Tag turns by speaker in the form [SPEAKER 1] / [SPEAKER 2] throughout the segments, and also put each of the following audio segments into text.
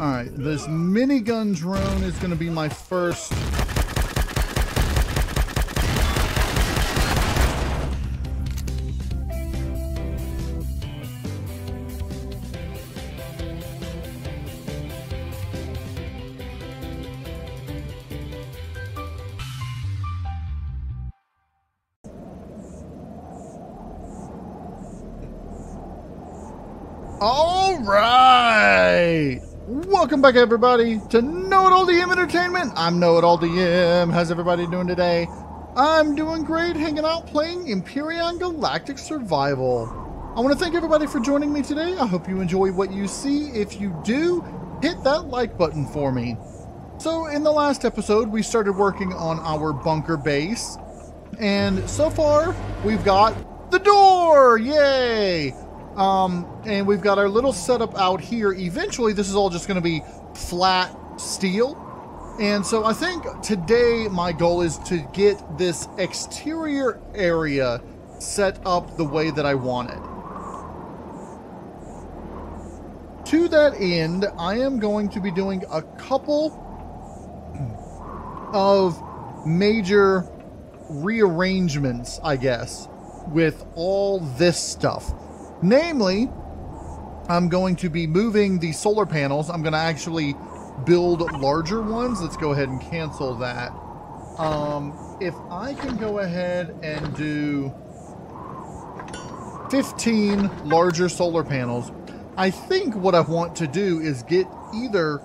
[SPEAKER 1] Alright, this minigun drone is going to be my first Welcome back, everybody, to Know It All DM Entertainment. I'm Know It All DM. How's everybody doing today? I'm doing great, hanging out, playing Empyrion Galactic Survival. I want to thank everybody for joining me today. I hope you enjoy what you see. If you do, hit that like button for me. So, in the last episode, we started working on our bunker base, and so far, we've got the door! Yay! Um, and we've got our little setup out here. Eventually, this is all just going to be flat steel. And so I think today my goal is to get this exterior area set up the way that I want it. To that end, I am going to be doing a couple of major rearrangements, I guess, with all this stuff. Namely, I'm going to be moving the solar panels. I'm going to actually build larger ones. Let's go ahead and cancel that. Um, if I can go ahead and do 15 larger solar panels, I think what I want to do is get either...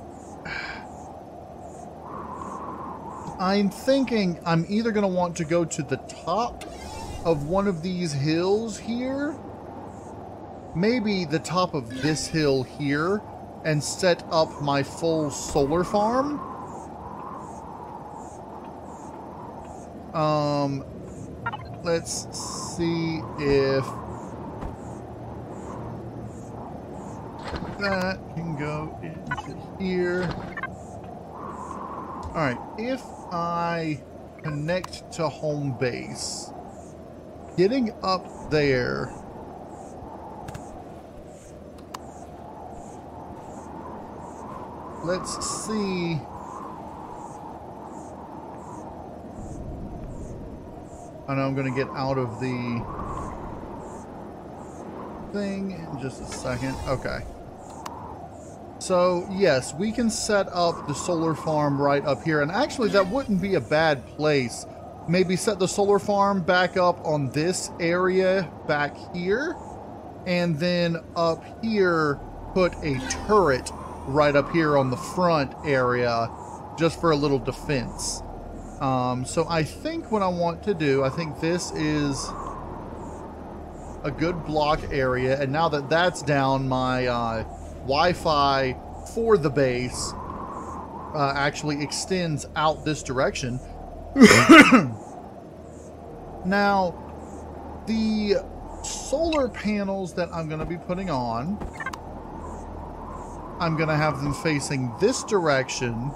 [SPEAKER 1] I'm thinking I'm either going to want to go to the top of one of these hills here maybe the top of this hill here and set up my full solar farm. Um, let's see if that can go into here. All right, if I connect to home base, getting up there let's see. I know I'm going to get out of the thing in just a second. Okay. So, yes, we can set up the solar farm right up here. And actually, that wouldn't be a bad place. Maybe set the solar farm back up on this area back here. And then up here, put a turret right up here on the front area just for a little defense. Um, so I think what I want to do, I think this is a good block area. And now that that's down, my uh, Wi-Fi for the base uh, actually extends out this direction. now, the solar panels that I'm going to be putting on I'm going to have them facing this direction.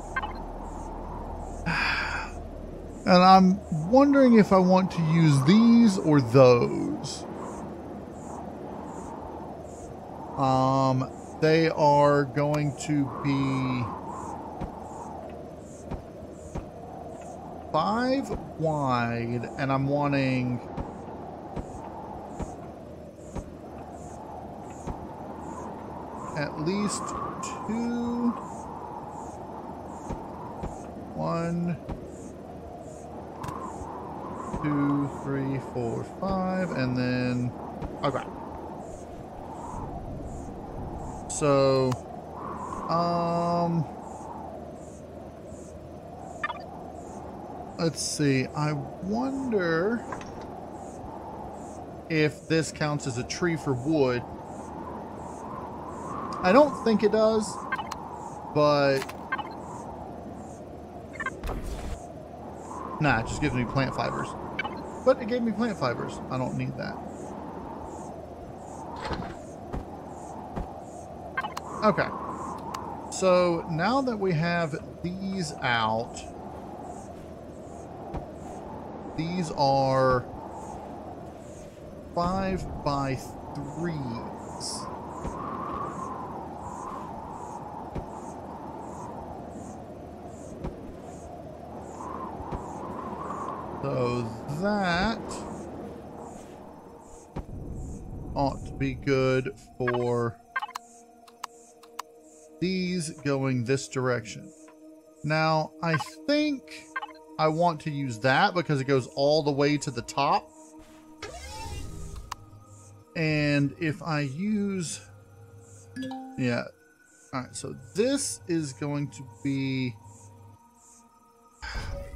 [SPEAKER 1] And I'm wondering if I want to use these or those. Um, they are going to be five wide, and I'm wanting at least two, one, two, three, four, five, and then, okay. So, um, let's see, I wonder if this counts as a tree for wood. I don't think it does, but... Nah, it just gives me plant fibers. But it gave me plant fibers. I don't need that. Okay. So now that we have these out, these are five by threes. So that ought to be good for these going this direction. Now, I think I want to use that because it goes all the way to the top. And if I use... Yeah. Alright, so this is going to be...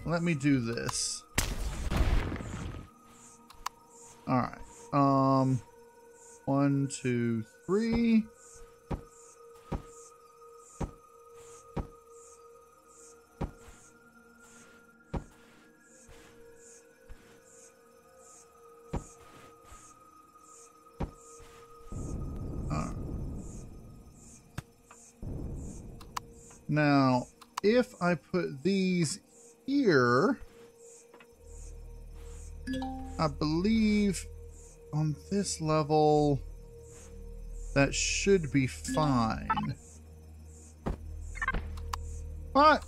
[SPEAKER 1] Let me do this. Alright. Um... One, two, three... Now, if I put these here, I believe on this level, that should be fine. What?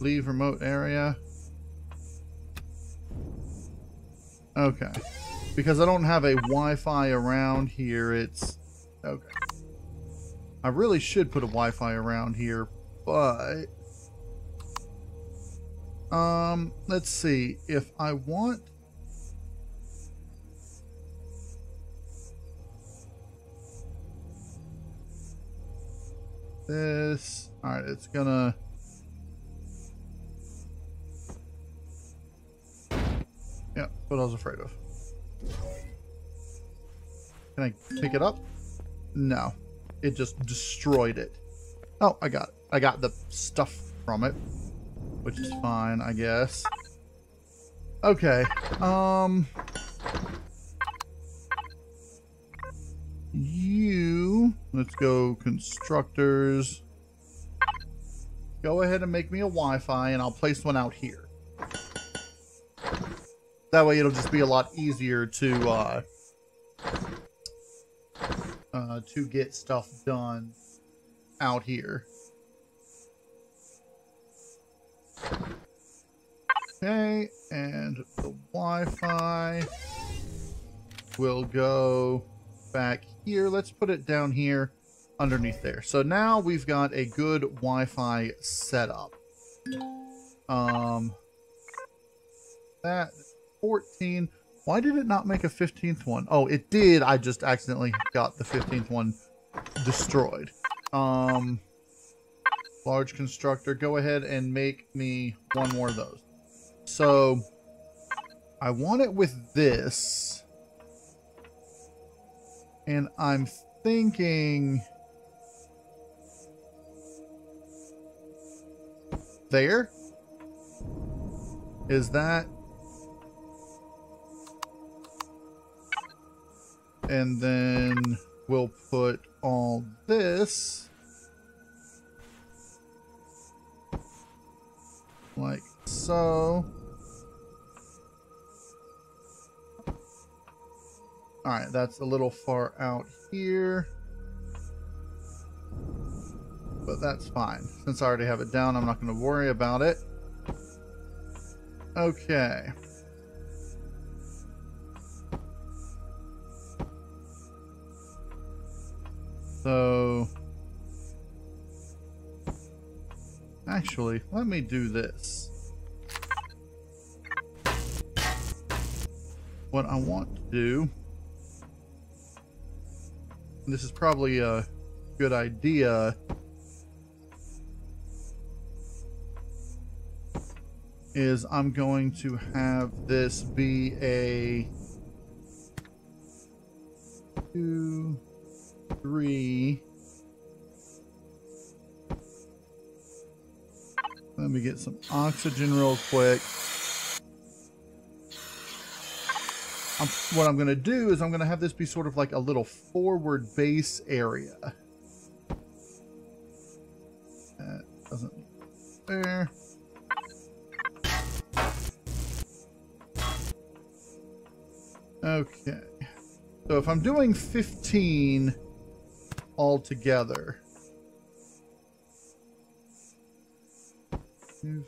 [SPEAKER 1] Leave remote area. Okay. Because I don't have a Wi-Fi around here, it's... Okay. I really should put a Wi-Fi around here, but... Um, let's see. If I want... This... Alright, it's gonna... Yeah, what I was afraid of. Can I pick it up? No it just destroyed it. Oh, I got it. I got the stuff from it, which is fine, I guess. Okay, um... Let's go constructors. Go ahead and make me a Wi-Fi, and I'll place one out here. That way it'll just be a lot easier to, uh, uh, to get stuff done out here. Okay, and the Wi-Fi will go back here. Let's put it down here underneath there. So now we've got a good Wi-Fi setup. Um, that 14. Why did it not make a 15th one? Oh, it did. I just accidentally got the 15th one destroyed. Um, large constructor, go ahead and make me one more of those. So, I want it with this. And I'm thinking... There? Is that And then we'll put all this like so. Alright, that's a little far out here. But that's fine. Since I already have it down, I'm not going to worry about it. Okay. So, actually, let me do this. What I want to do, this is probably a good idea, is I'm going to have this be a two three. Let me get some oxygen real quick. I'm, what I'm going to do is I'm going to have this be sort of like a little forward base area. That doesn't there. Okay. So if I'm doing 15, altogether. And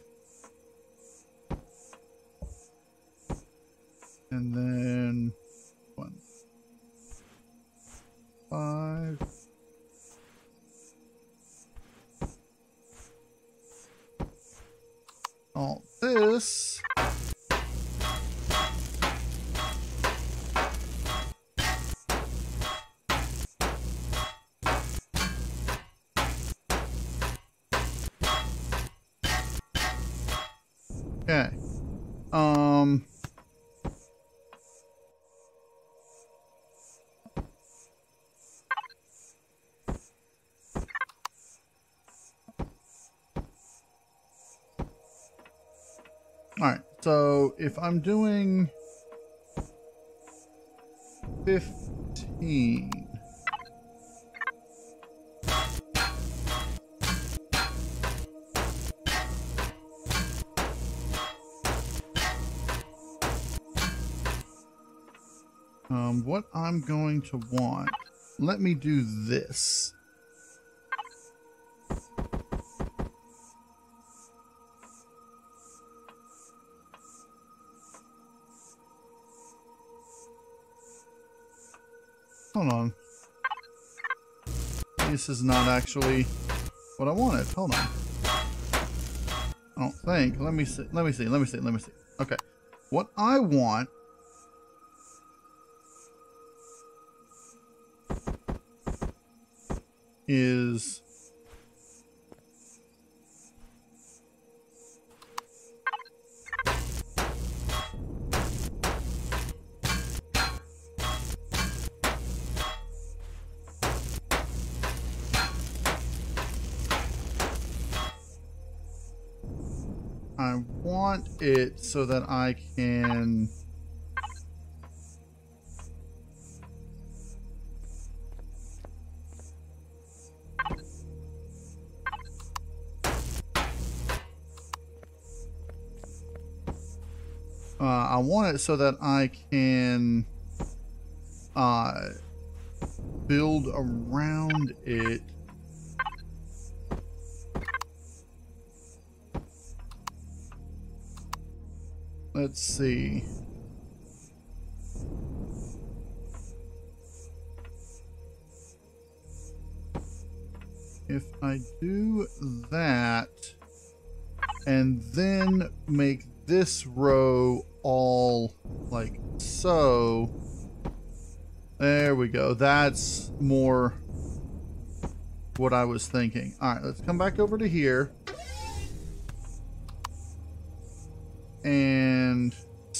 [SPEAKER 1] If I'm doing 15 Um, what I'm going to want, let me do this. Hold on. This is not actually what I wanted. Hold on. I don't think. Let me see. Let me see. Let me see. Let me see. Okay. What I want is it so that I can Uh, I want it so that I can uh, build around it. Let's see. If I do that and then make this row all like so. There we go. That's more what I was thinking. All right, let's come back over to here. And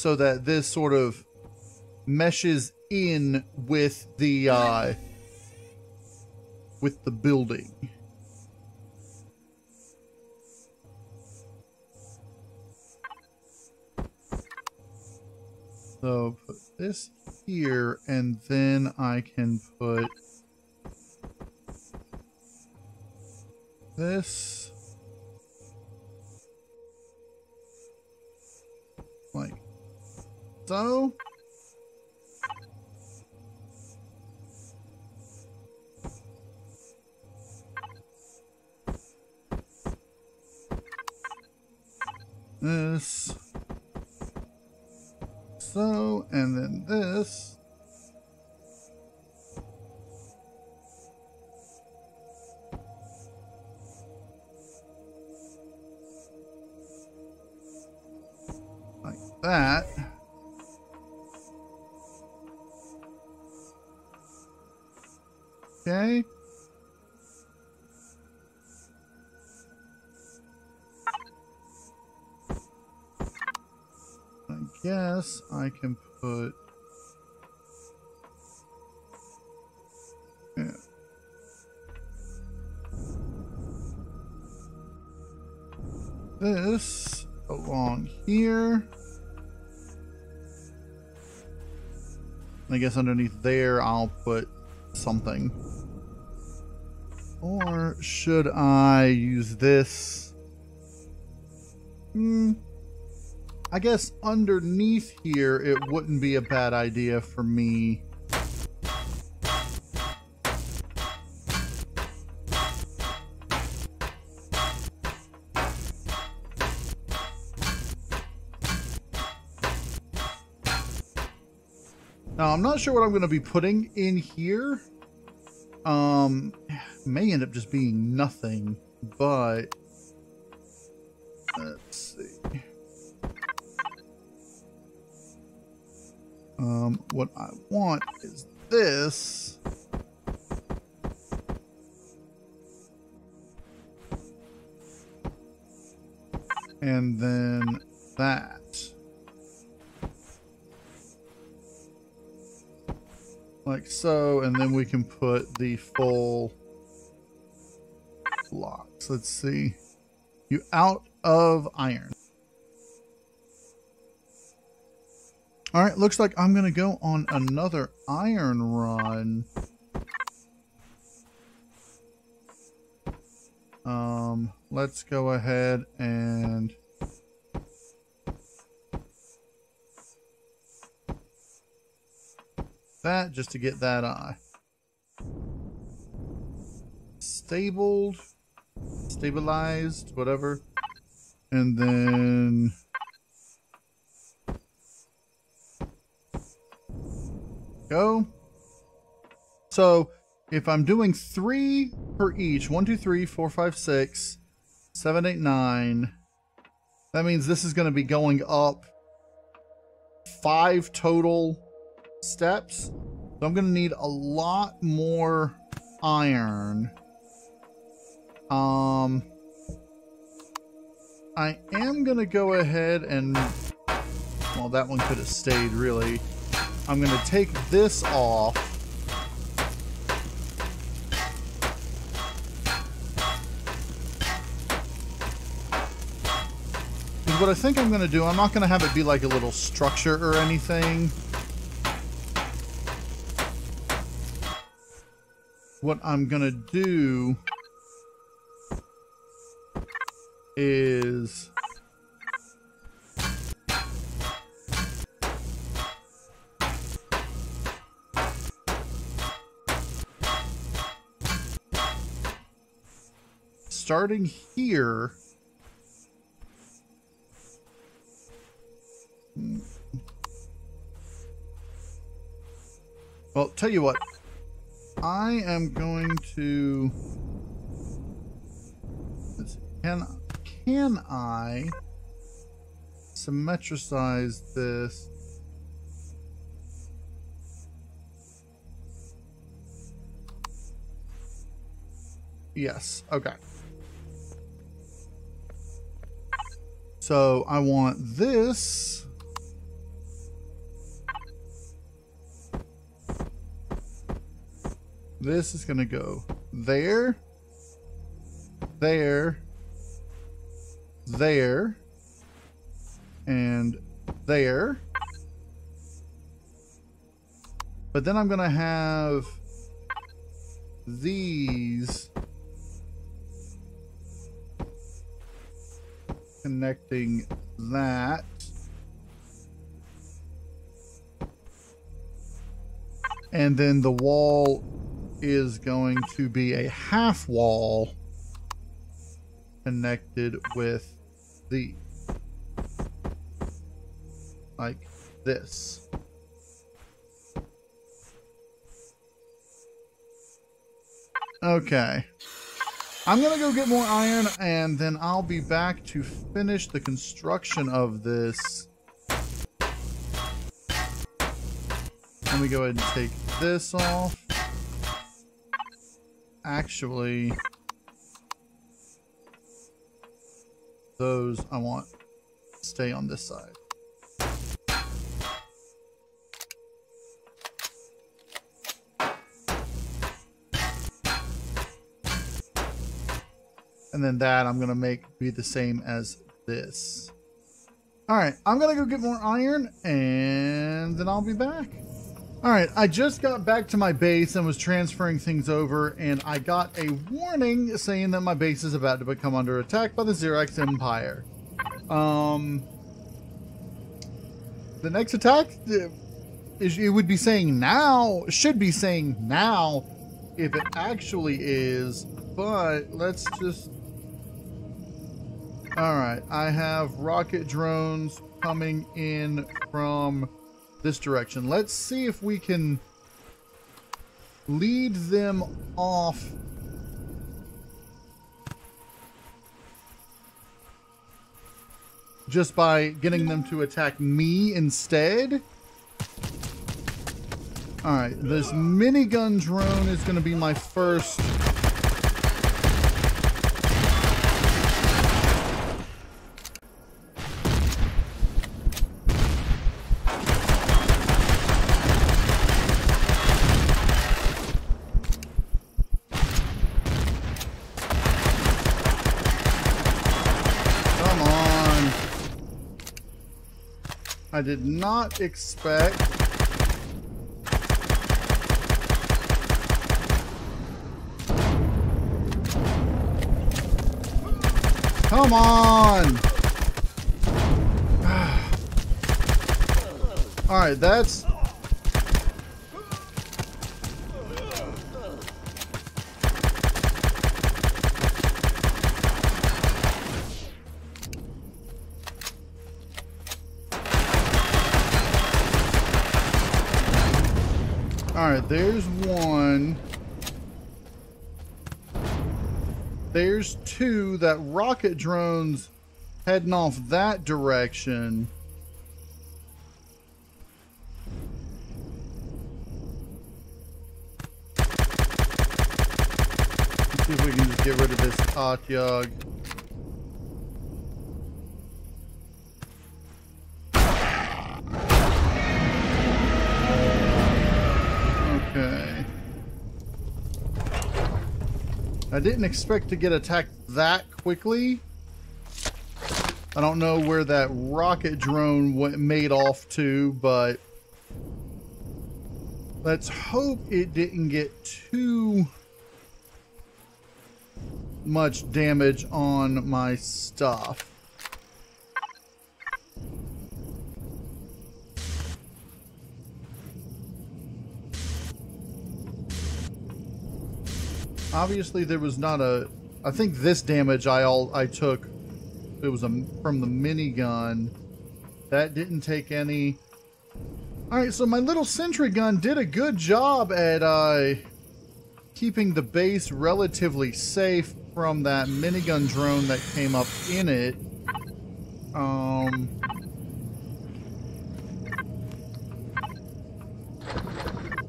[SPEAKER 1] so that this sort of meshes in with the uh, with the building. So put this here, and then I can put this like so. This so, and then this. Like that. Okay. I guess I can put this along here. I guess underneath there I'll put something. Or should I use this? Hmm. I guess underneath here, it wouldn't be a bad idea for me. Not sure what I'm going to be putting in here. Um, may end up just being nothing, but let's see. Um, what I want is this. And then that. Like so, and then we can put the full blocks. Let's see. You out of iron. All right, looks like I'm going to go on another iron run. Um, let's go ahead and that just to get that eye. Stabled, stabilized, whatever. And then go. So if I'm doing three per each, one, two, three, four, five, six, seven, eight, nine, that means this is going to be going up five total steps. So I'm going to need a lot more iron. Um, I am going to go ahead and, well, that one could have stayed really. I'm going to take this off. What I think I'm going to do, I'm not going to have it be like a little structure or anything. What I'm going to do is starting here. Well, tell you what. I am going to... Can, can I symmetricize this Yes. Okay. So I want this. This is going to go there, there, there, and there. But then I'm going to have these connecting that. And then the wall is going to be a half wall connected with the like this. Okay. I'm gonna go get more iron and then I'll be back to finish the construction of this. Let me go ahead and take this off. Actually, those I want stay on this side. And then that I'm going to make be the same as this. All right, I'm going to go get more iron and then I'll be back. All right, I just got back to my base and was transferring things over and I got a warning saying that my base is about to become under attack by the Zirax Empire. Um, the next attack uh, it would be saying now, should be saying now if it actually is, but let's just all right, I have rocket drones coming in from this direction. Let's see if we can lead them off just by getting them to attack me instead. Alright, this minigun drone is going to be my first I did not expect Come on! Alright, that's there's one. There's two. That rocket drone's heading off that direction. Let's see if we can just get rid of this Tatyag. I didn't expect to get attacked that quickly. I don't know where that rocket drone went, made off to, but let's hope it didn't get too much damage on my stuff. Obviously there was not a. I think this damage I all I took. It was a from the minigun. That didn't take any. All right, so my little sentry gun did a good job at uh, keeping the base relatively safe from that minigun drone that came up in it. Um.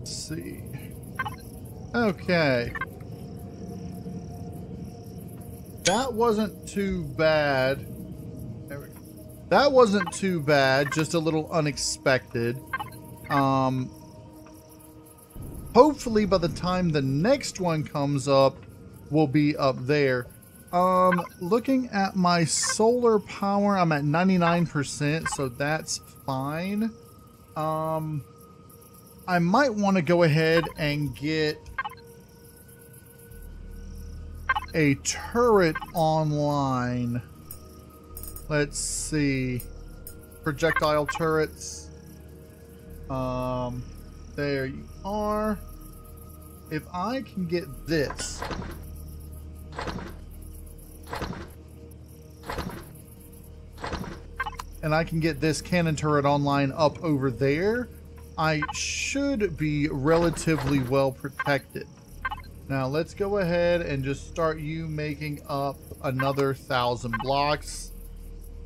[SPEAKER 1] See. Okay. That wasn't too bad. That wasn't too bad, just a little unexpected. Um, hopefully by the time the next one comes up, we'll be up there. Um, looking at my solar power, I'm at 99%, so that's fine. Um, I might want to go ahead and get a turret online. Let's see. Projectile turrets. Um, there you are. If I can get this. And I can get this cannon turret online up over there. I should be relatively well protected. Now let's go ahead and just start you making up another thousand blocks.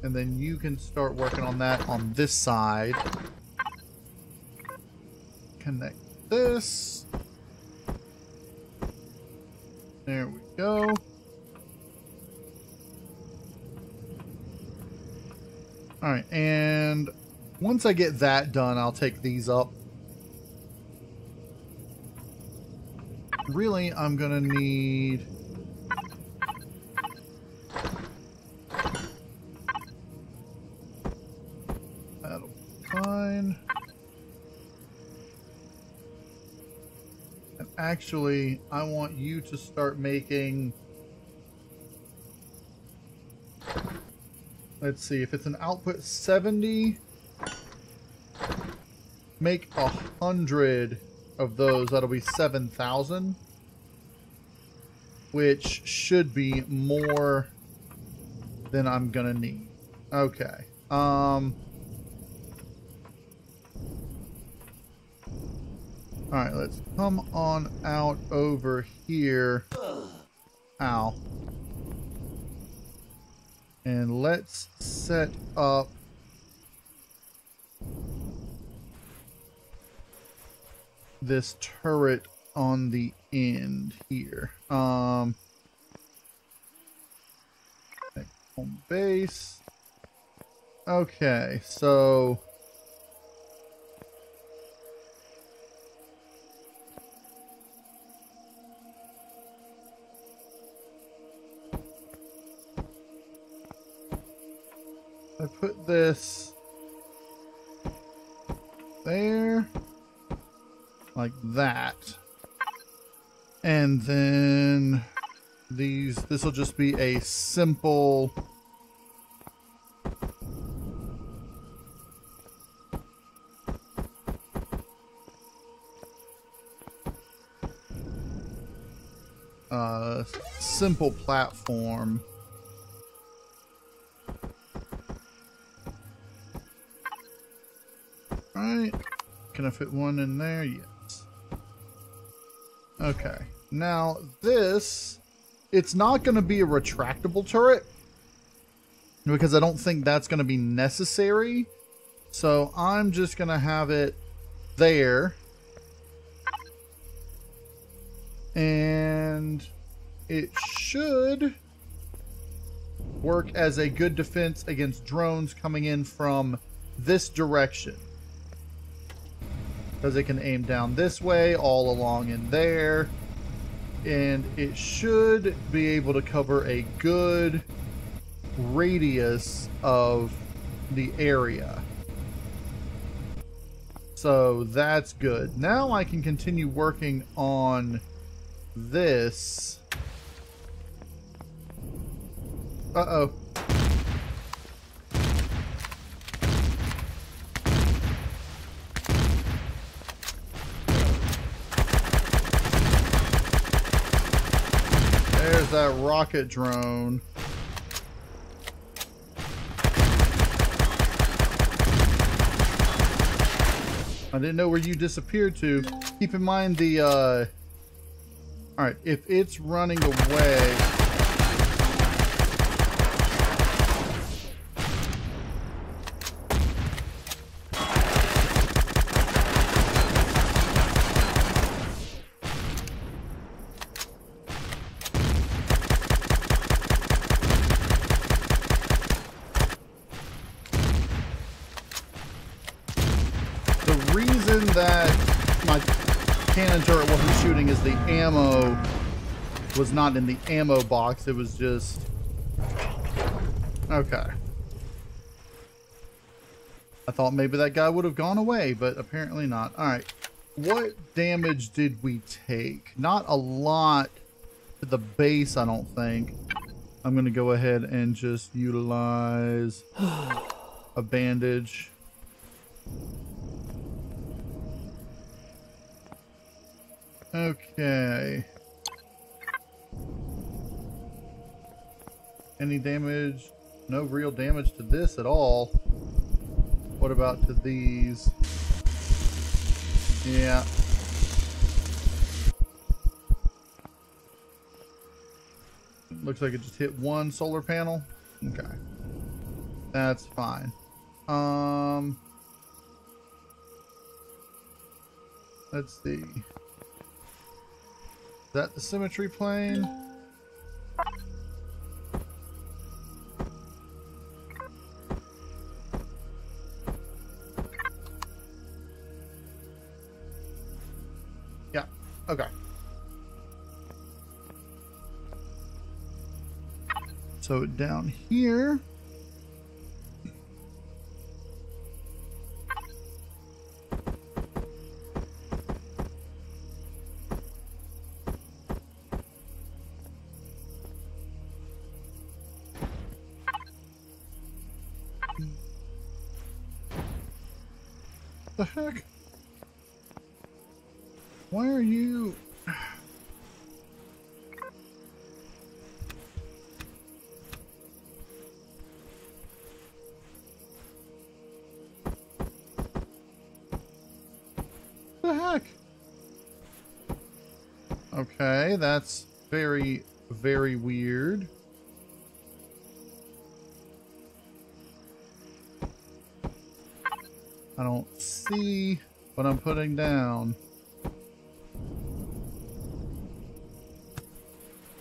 [SPEAKER 1] And then you can start working on that on this side. Connect this. There we go. Alright, and once I get that done, I'll take these up. Really, I'm going to need... That'll be fine. And actually, I want you to start making... Let's see, if it's an output 70, make a hundred of those, that'll be 7,000. Which should be more than I'm gonna need. Okay. Um... Alright, let's come on out over here. Ow. And let's set up this turret on the end here. Um, home base. Okay, so I put this there like that. And then these, this will just be a simple uh, simple platform. Alright. Can I fit one in there? Yeah. Okay. Now, this, it's not going to be a retractable turret because I don't think that's going to be necessary. So I'm just going to have it there. And it should work as a good defense against drones coming in from this direction because it can aim down this way, all along in there. And it should be able to cover a good radius of the area. So that's good. Now I can continue working on this. Uh-oh. That rocket drone. I didn't know where you disappeared to. Keep in mind the, uh... Alright, if it's running away... was not in the ammo box. It was just... Okay. I thought maybe that guy would have gone away, but apparently not. Alright. What damage did we take? Not a lot to the base, I don't think. I'm going to go ahead and just utilize a bandage. Okay. Any damage? No real damage to this at all. What about to these? Yeah. Looks like it just hit one solar panel. Okay. That's fine. Um... Let's see. Is that the symmetry plane? So down here. Okay, that's very, very weird. I don't see what I'm putting down.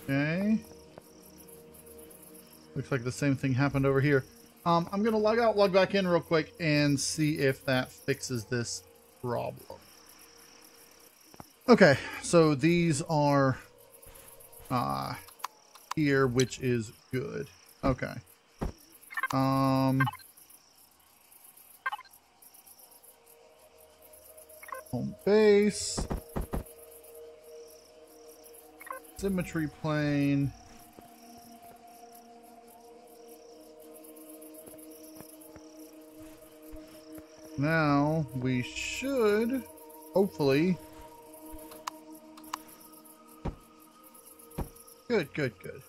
[SPEAKER 1] Okay. Looks like the same thing happened over here. Um, I'm going to log out, log back in real quick, and see if that fixes this problem. Okay, so these are uh, here, which is good. Okay. Um... Home base. Symmetry plane. Now we should, hopefully. Good, good, good.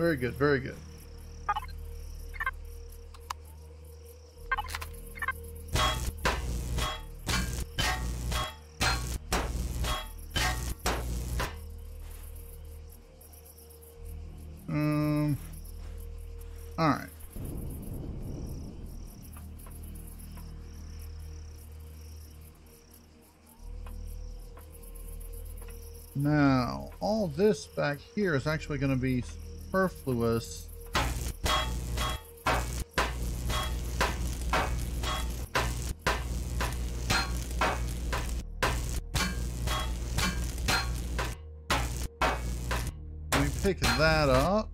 [SPEAKER 1] Very good, very good. Um, all right. Now, all this back here is actually going to be superfluous. Me pick that up.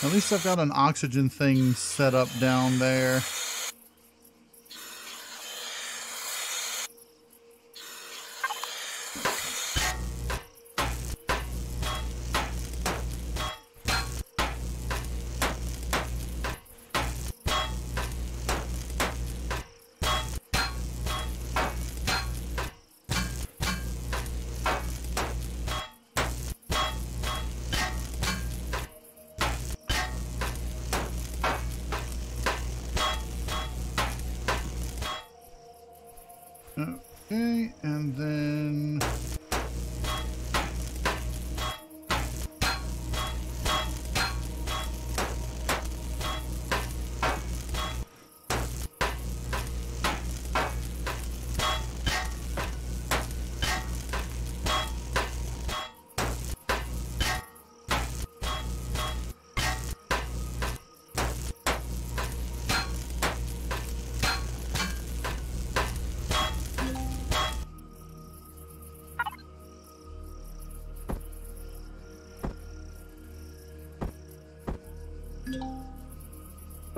[SPEAKER 1] Uh, I've got an oxygen thing set up down there.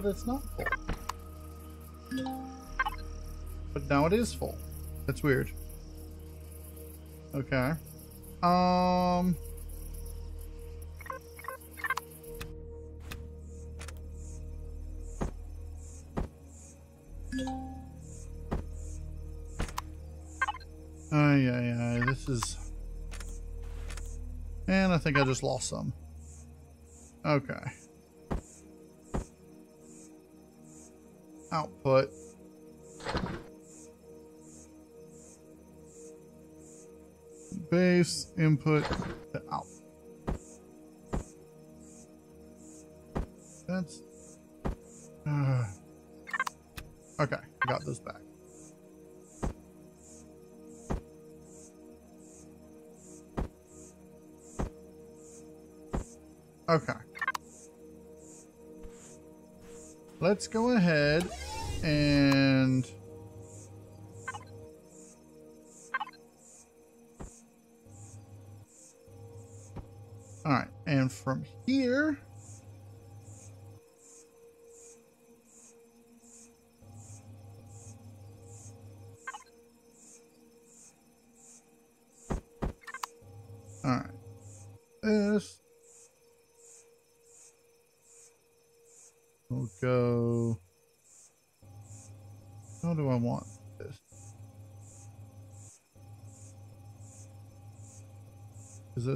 [SPEAKER 1] But it's not full. But now it is full. That's weird. Okay. Um... Ay, ay, ay, this is... And I think I just lost some. Okay. Output. Base input out. That's uh, okay. Got this back. Okay. Let's go ahead and... Alright, and from here...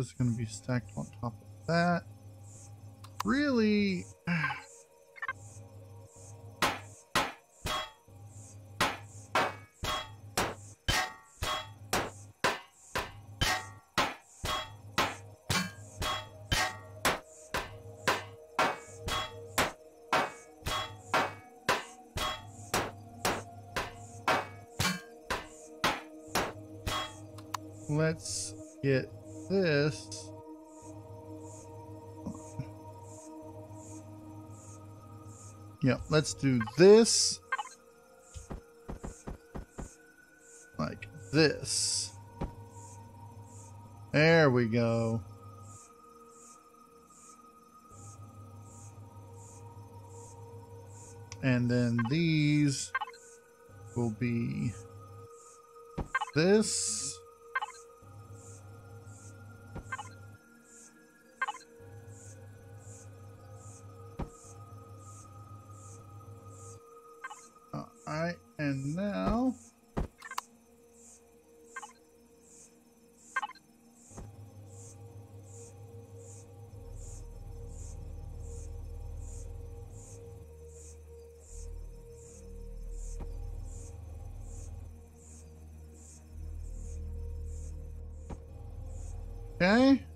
[SPEAKER 1] is going to be stacked on top of that. Really? let's get this. Yeah, let's do this. Like this. There we go. And then these will be this. Okay.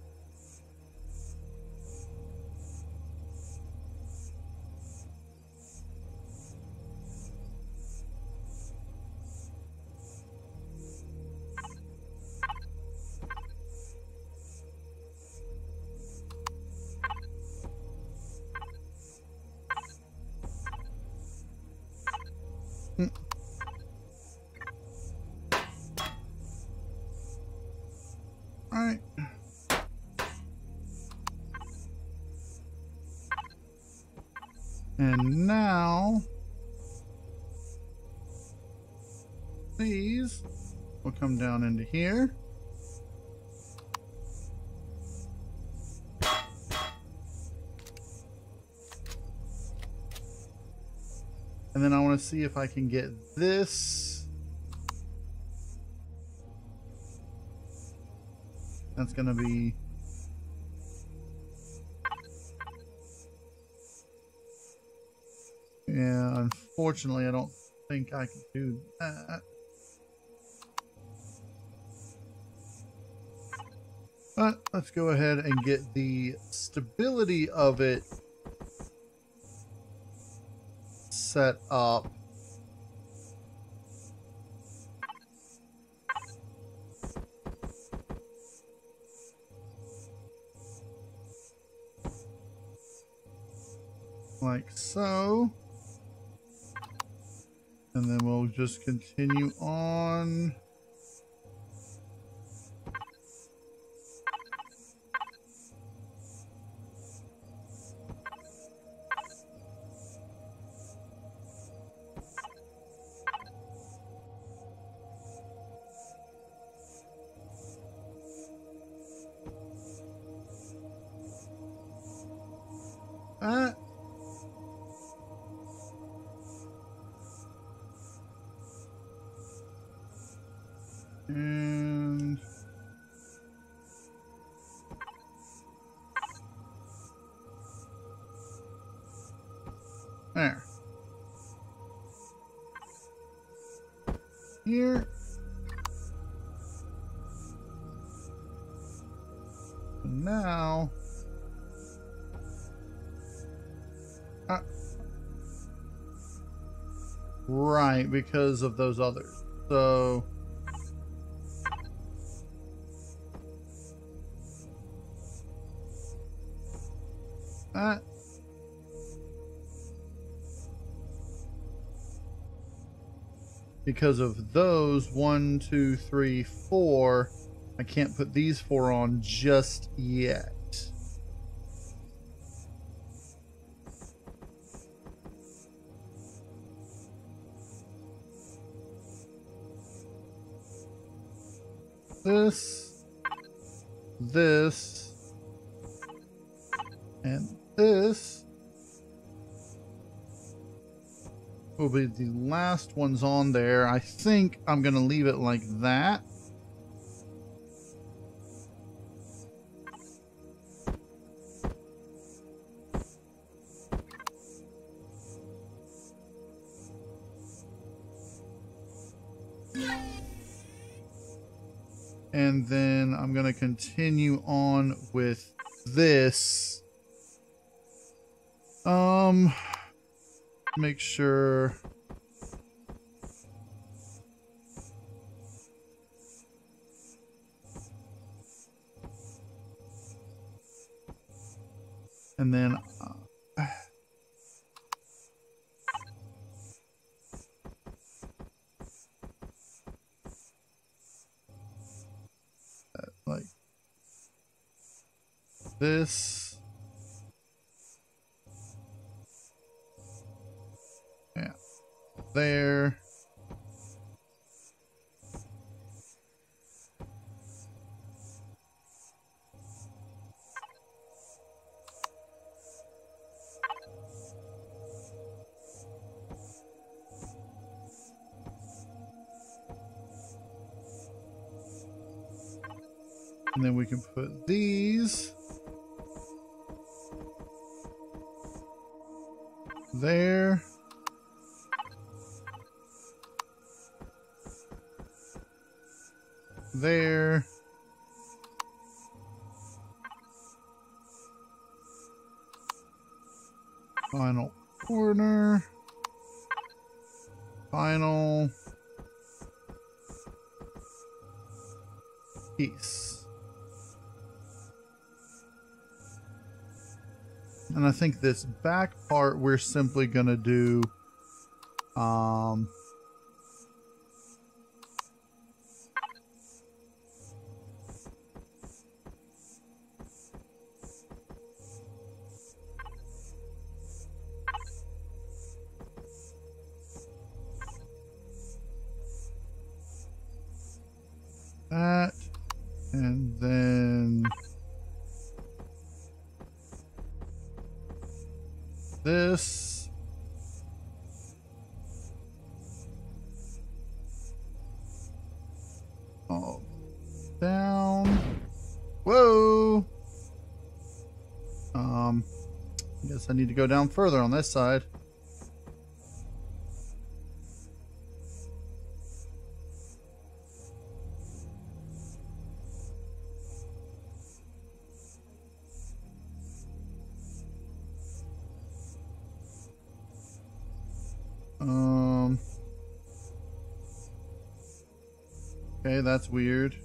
[SPEAKER 1] And now these will come down into here. And then I want to see if I can get this. That's going to be... unfortunately, I don't think I can do that. But let's go ahead and get the stability of it set up. Like so. And then we'll just continue on. Right, because of those others. So... That because of those one, two, three, four, I can't put these four on just yet. This, and this will be the last ones on there. I think I'm going to leave it like that. And then I'm going to continue on with this. Um, make sure and then this think this back part we're simply going to do Um, I guess I need to go down further on this side. Um. Okay, that's weird.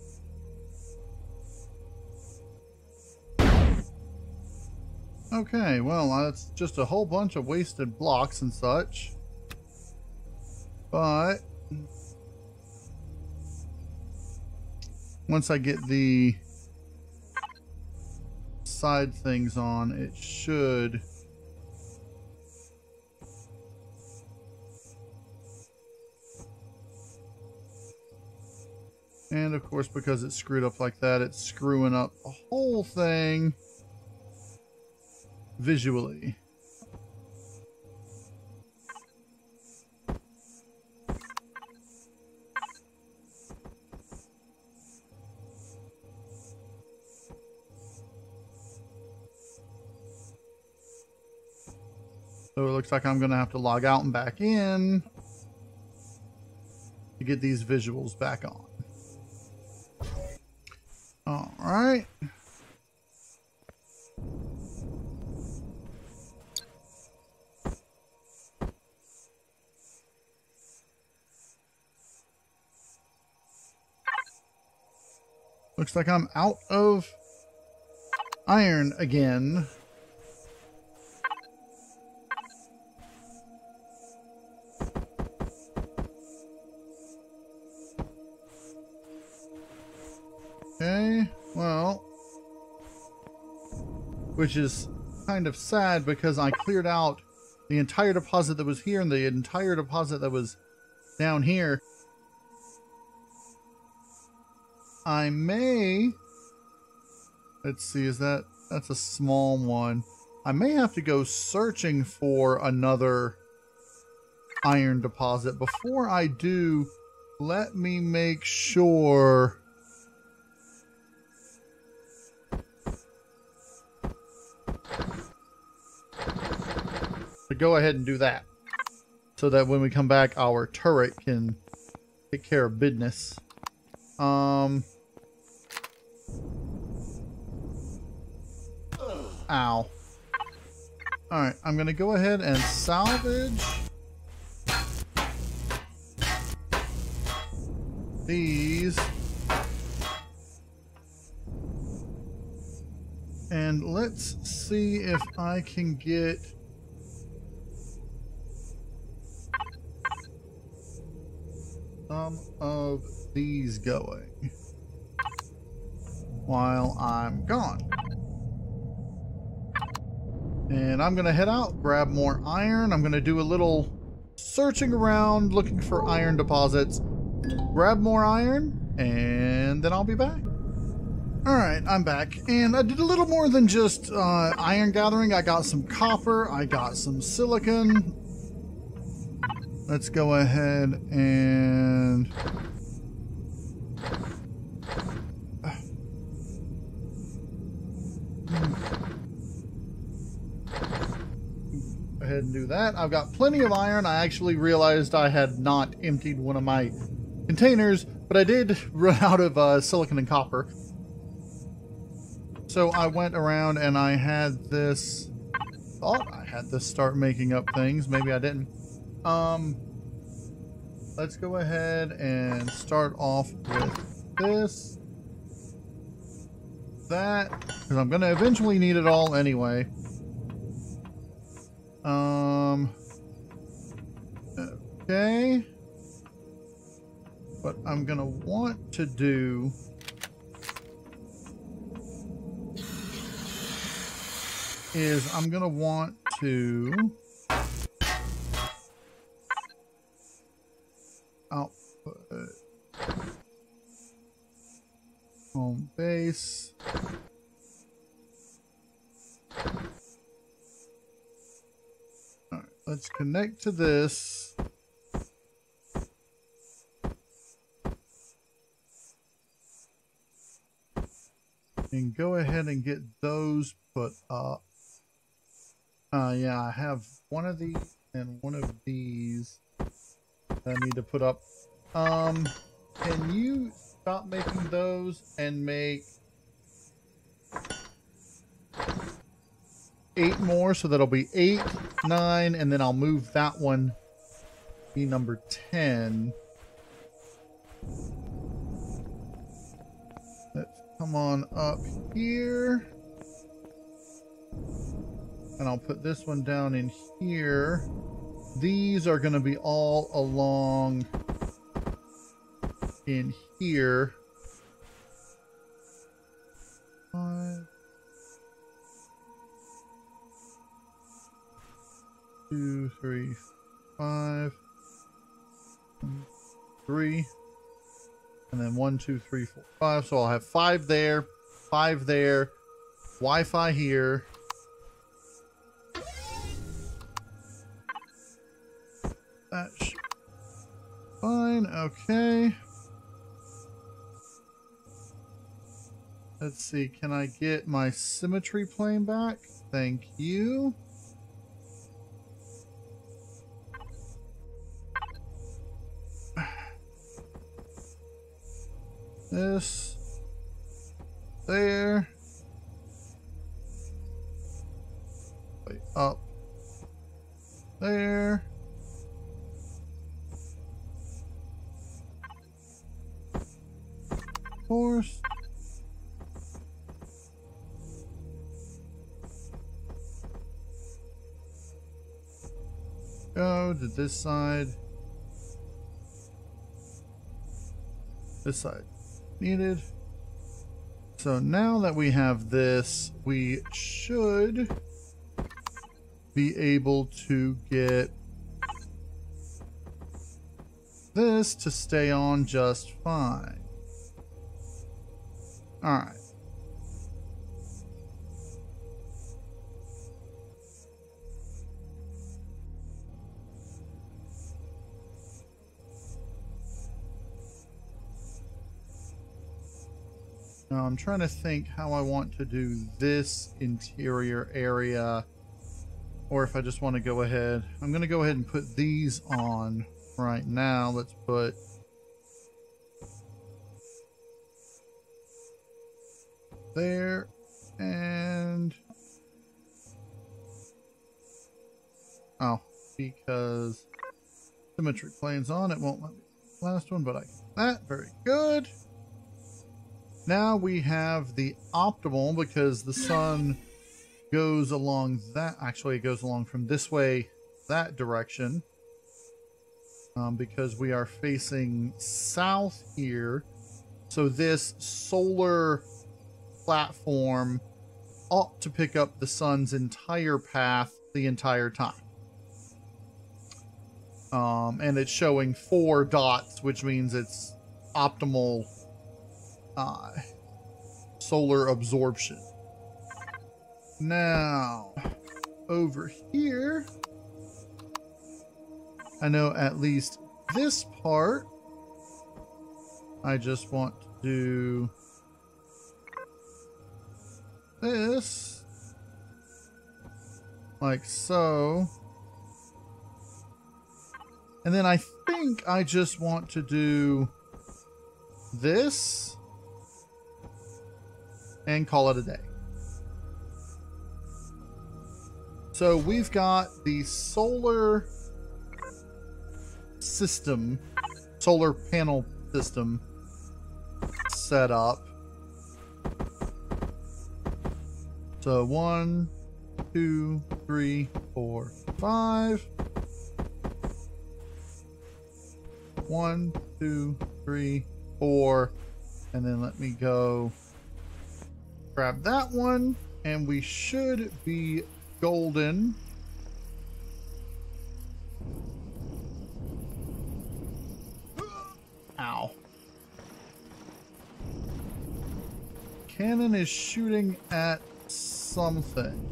[SPEAKER 1] Okay, well, that's just a whole bunch of wasted blocks and such. But... Once I get the side things on, it should... And of course, because it's screwed up like that, it's screwing up the whole thing visually. So it looks like I'm going to have to log out and back in to get these visuals back on. All right. Looks like I'm out of iron again. Okay, well, which is kind of sad because I cleared out the entire deposit that was here and the entire deposit that was down here. I may, let's see, is that, that's a small one. I may have to go searching for another iron deposit. Before I do, let me make sure go ahead and do that. So that when we come back, our turret can take care of business. Um. Ow. Alright, I'm going to go ahead and salvage these. And let's see if I can get some of these going while I'm gone. And I'm going to head out, grab more iron. I'm going to do a little searching around, looking for iron deposits. Grab more iron, and then I'll be back. Alright, I'm back. And I did a little more than just uh, iron gathering. I got some copper, I got some silicon, let's go ahead and ahead and do that. I've got plenty of iron. I actually realized I had not emptied one of my containers, but I did run out of uh, silicon and copper. So I went around and I had this, thought I had to start making up things. Maybe I didn't. Um, let's go ahead and start off with this. That, because I'm going to eventually need it all anyway. Um, okay. What I'm going to want to do is I'm going to want to output home base. Let's connect to this. And go ahead and get those put up. Uh, yeah, I have one of these and one of these. I need to put up. Um, can you stop making those and make eight more? So that'll be eight, nine, and then I'll move that one be number 10. Let's come on up here. And I'll put this one down in here. These are going to be all along in here. Five. Two, three, five. Three. And then one, two, three, four, five. So I'll have five there, five there, Wi-Fi here. That's fine. Okay. Let's see. Can I get my symmetry plane back? Thank you. This. There. Wait, up. There. Horse. Go to this side. This side. Needed. So now that we have this, we should be able to get this to stay on just fine. Alright. Now I'm trying to think how I want to do this interior area or if I just want to go ahead. I'm going to go ahead and put these on right now. Let's put there and oh because symmetric planes on it won't let me last one but I that very good now we have the optimal because the sun goes along that. Actually, it goes along from this way, that direction. Um, because we are facing south here. So this solar platform ought to pick up the sun's entire path the entire time. Um, and it's showing four dots, which means it's optimal uh, solar absorption. Now, over here, I know at least this part, I just want to do this, like so. And then I think I just want to do this and call it a day. So we've got the solar system, solar panel system set up. So one, two, three, four, five. One, two, three, four. And then let me go grab that one and we should be golden. Ow. Cannon is shooting at something.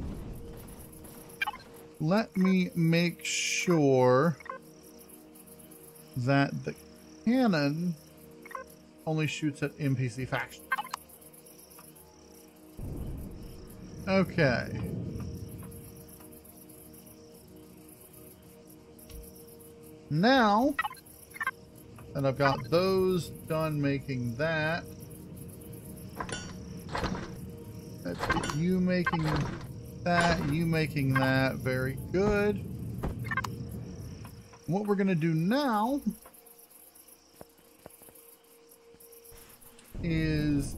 [SPEAKER 1] Let me make sure that the cannon only shoots at NPC factions Okay. Now that I've got those done making that, that's you making that, you making that. Very good. What we're going to do now is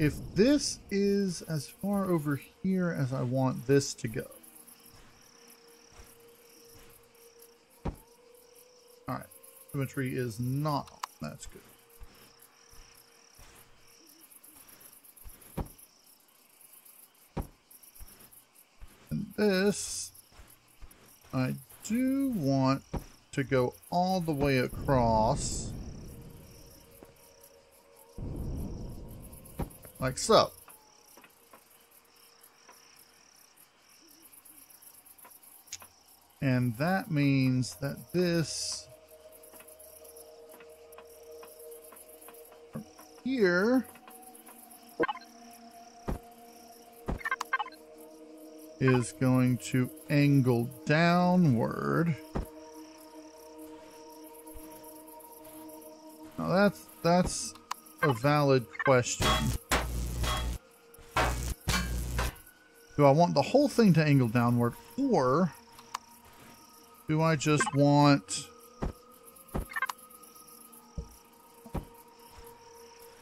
[SPEAKER 1] if this is as far over here as I want this to go. Alright, symmetry is not on. That's good. And this, I do want to go all the way across. Like so. And that means that this here is going to angle downward. Now that's that's a valid question. Do I want the whole thing to angle downward, or do I just want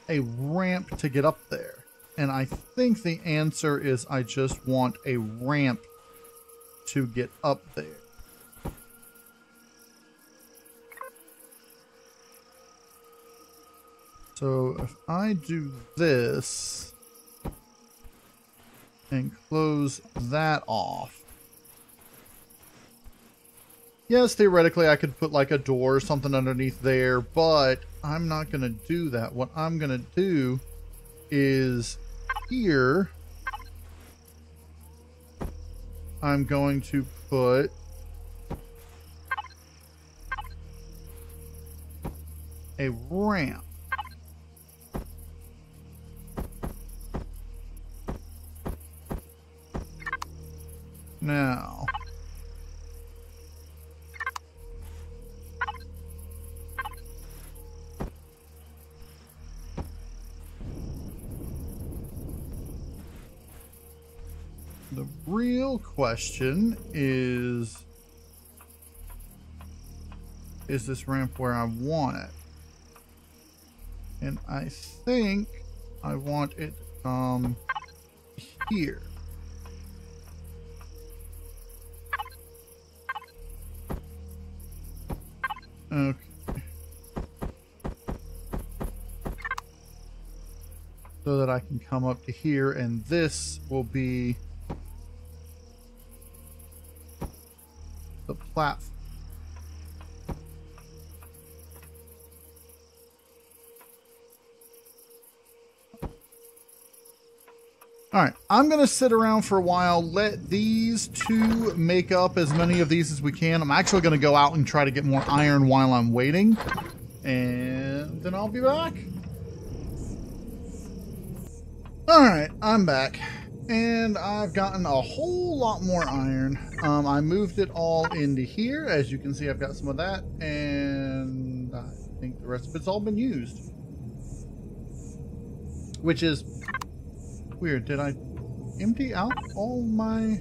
[SPEAKER 1] a ramp to get up there? And I think the answer is I just want a ramp to get up there. So if I do this and close that off, yes, theoretically I could put like a door or something underneath there, but I'm not going to do that. What I'm going to do is here, I'm going to put a ramp. Now, the real question is, is this ramp where I want it? And I think I want it um here. Okay. So that I can come up to here and this will be the platform. All right, I'm going to sit around for a while, let these two make up as many of these as we can. I'm actually going to go out and try to get more iron while I'm waiting, and then I'll be back. All right, I'm back, and I've gotten a whole lot more iron. Um, I moved it all into here. As you can see, I've got some of that, and I think the rest of it's all been used. Which is Weird. Did I empty out all my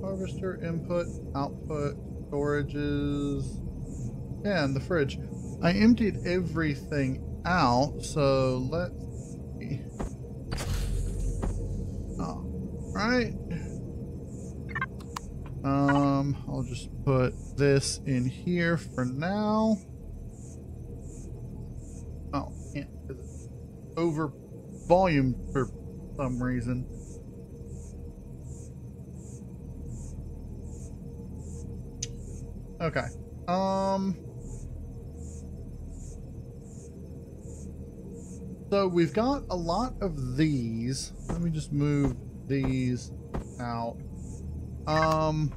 [SPEAKER 1] harvester input, output, storages? Yeah, and the fridge. I emptied everything out, so let's see. Oh, right. Um, I'll just put this in here for now. Oh, can't over volume for some reason. Okay. Um. So we've got a lot of these. Let me just move these out. Um.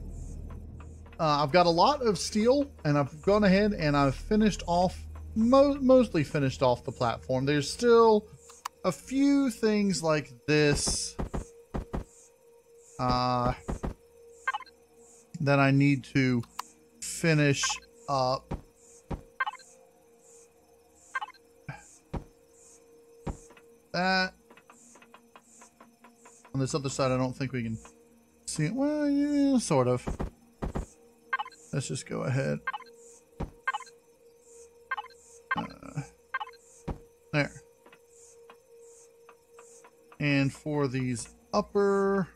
[SPEAKER 1] Uh, I've got a lot of steel, and I've gone ahead and I've finished off, mo mostly finished off the platform. There's still a few things like this uh, that I need to finish up. That. On this other side, I don't think we can see it. Well, yeah, sort of. Let's just go ahead. Uh, And for these upper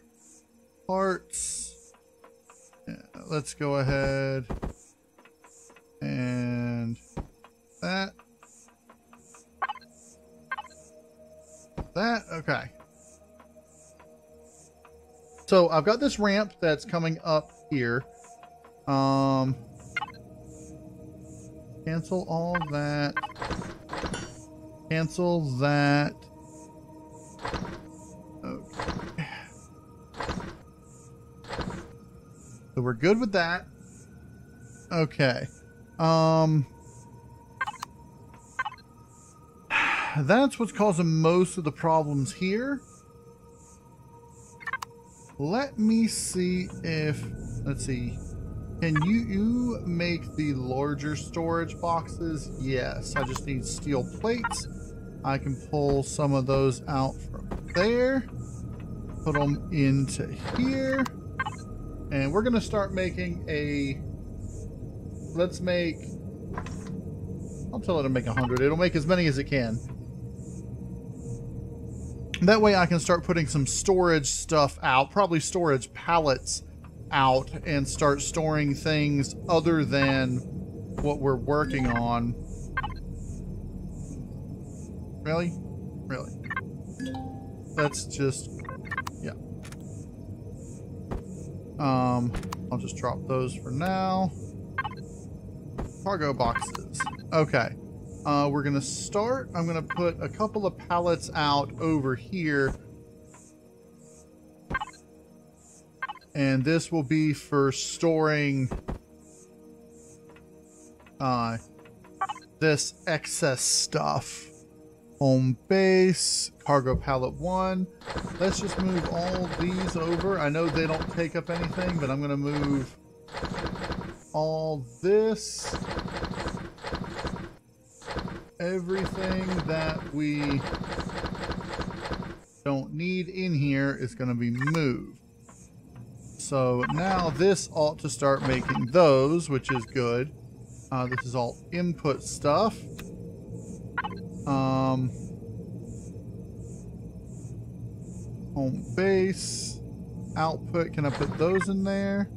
[SPEAKER 1] parts, yeah, let's go ahead and that. That, okay. So I've got this ramp that's coming up here. Um, cancel all that. Cancel that. We're good with that. Okay. Um, that's what's causing most of the problems here. Let me see if, let's see. Can you, you make the larger storage boxes? Yes. I just need steel plates. I can pull some of those out from there. Put them into here. And we're going to start making a... Let's make... I'll tell it to make 100. It'll make as many as it can. That way I can start putting some storage stuff out. Probably storage pallets out and start storing things other than what we're working on. Really? Really? Let's just, Um, I'll just drop those for now. Cargo boxes. Okay. Uh, we're going to start. I'm going to put a couple of pallets out over here And this will be for storing uh, this excess stuff. Home base, cargo pallet one. Let's just move all these over. I know they don't take up anything, but I'm going to move all this. Everything that we don't need in here is going to be moved. So now this ought to start making those, which is good. Uh, this is all input stuff. Um, home base, output. Can I put those in there?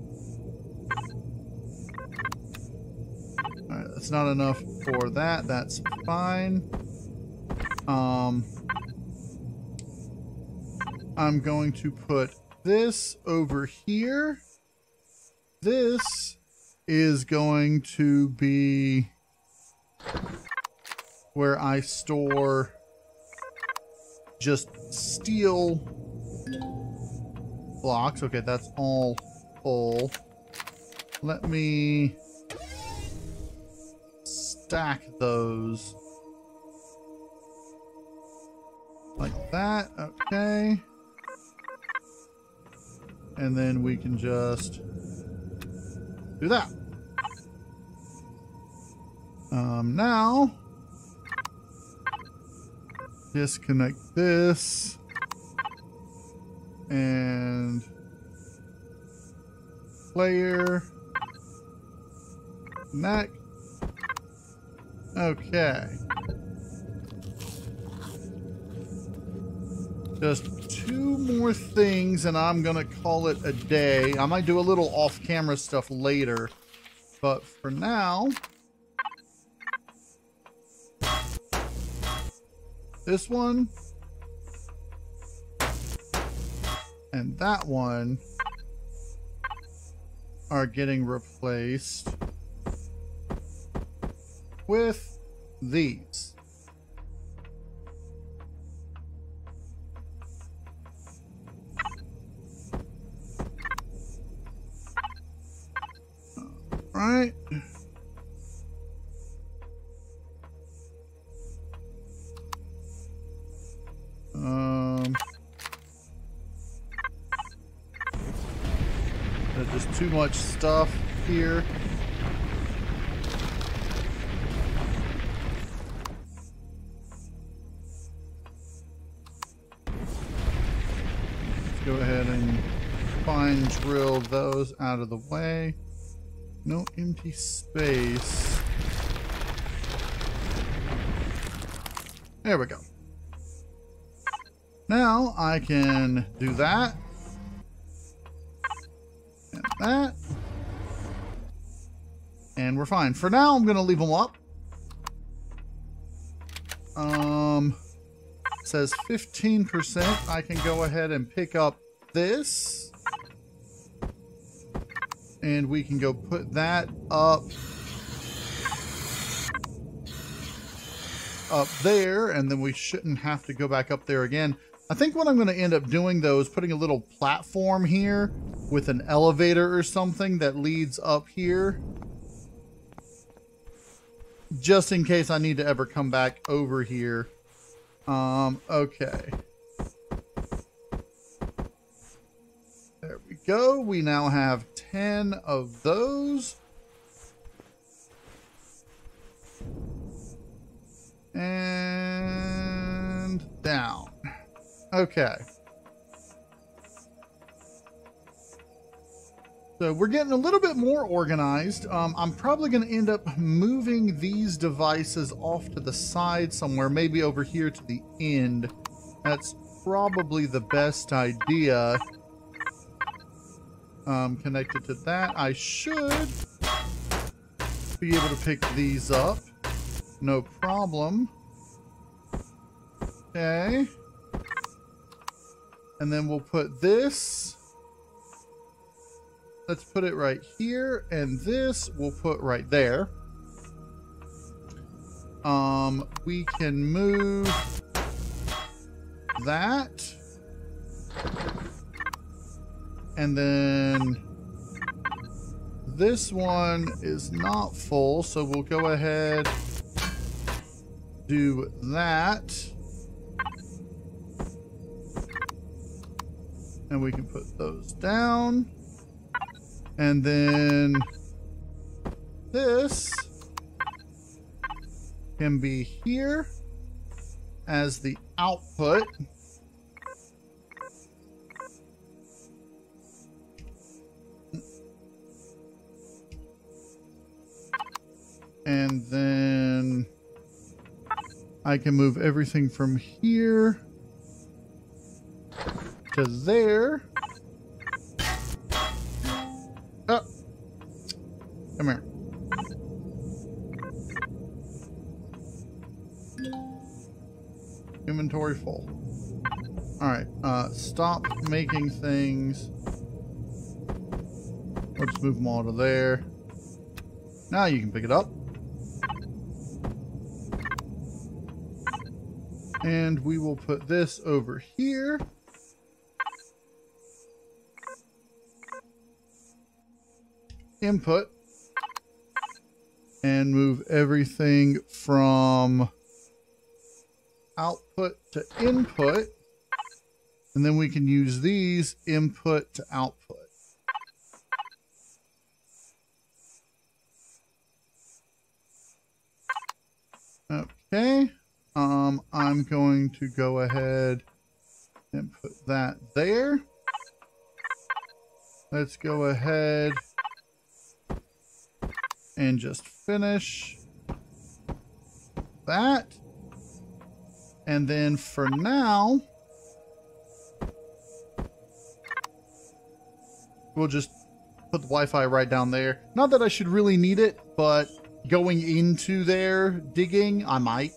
[SPEAKER 1] Alright, that's not enough for that. That's fine. Um, I'm going to put this over here. This is going to be where I store just steel blocks. Okay, that's all full. Let me stack those like that. Okay. And then we can just do that. Um, now, disconnect this and player neck. Okay. Just two more things and I'm going to call it a day. I might do a little off-camera stuff later. But for now... This one. And that one are getting replaced with these. right. Much stuff here. Let's go ahead and fine drill those out of the way. No empty space. There we go. Now I can do that. And that. And we're fine. For now, I'm going to leave them up. Um, says 15%. I can go ahead and pick up this and we can go put that up up there and then we shouldn't have to go back up there again I think what I'm going to end up doing though is putting a little platform here with an elevator or something that leads up here just in case I need to ever come back over here um okay there we go. We now have 10 of those. And down. Okay. So we're getting a little bit more organized. Um, I'm probably going to end up moving these devices off to the side somewhere, maybe over here to the end. That's probably the best idea. Um, connected to that, I should be able to pick these up. No problem. Okay. And then we'll put this. Let's put it right here. And this we'll put right there. Um, we can move that. And then this one is not full, so we'll go ahead do that. And we can put those down. And then this can be here as the output. And then I can move everything from here to there. Alright, uh, stop making things. Let's move them all to there. Now you can pick it up. And we will put this over here. Input. And move everything from output to input. And then we can use these input to output. Okay. Um, I'm going to go ahead and put that there. Let's go ahead and just finish that. And then for now, we'll just put the Wi-Fi right down there. Not that I should really need it, but going into there digging, I might.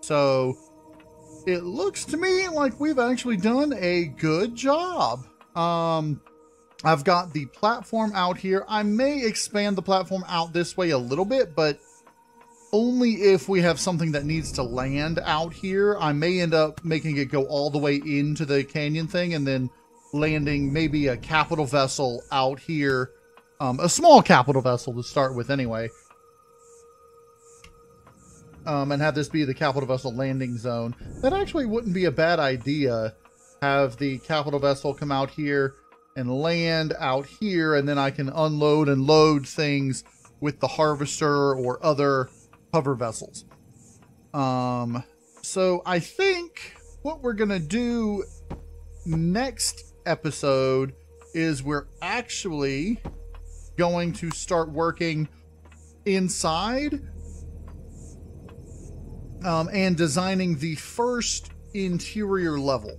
[SPEAKER 1] So it looks to me like we've actually done a good job. Um, I've got the platform out here. I may expand the platform out this way a little bit, but only if we have something that needs to land out here. I may end up making it go all the way into the canyon thing and then landing maybe a capital vessel out here. Um, a small capital vessel to start with anyway um, and have this be the capital vessel landing zone. That actually wouldn't be a bad idea. Have the capital vessel come out here and land out here, and then I can unload and load things with the harvester or other hover vessels. Um, so I think what we're gonna do next episode is we're actually going to start working inside um, and designing the first interior level.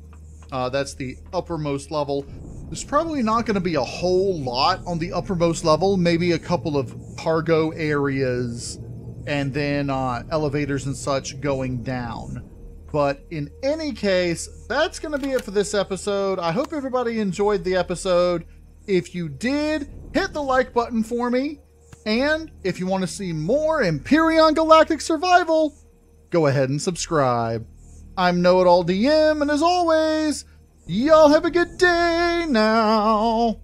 [SPEAKER 1] Uh, that's the uppermost level. There's probably not going to be a whole lot on the uppermost level, maybe a couple of cargo areas and then uh, elevators and such going down. But in any case, that's going to be it for this episode. I hope everybody enjoyed the episode. If you did, hit the like button for me. And if you want to see more Empyrion Galactic Survival, go ahead and subscribe. I'm Know It All DM, and as always, y'all have a good day now.